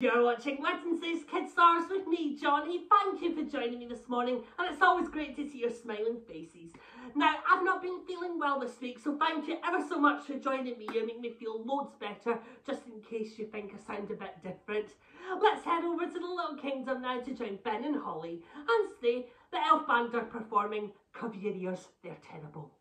You're watching Wednesday's Kids Stars with me, Johnny. Thank you for joining me this morning, and it's always great to see your smiling faces. Now, I've not been feeling well this week, so thank you ever so much for joining me. You make me feel loads better, just in case you think I sound a bit different. Let's head over to the Little Kingdom now to join Ben and Holly and see the elf band are performing Cover Your Ears, They're Terrible.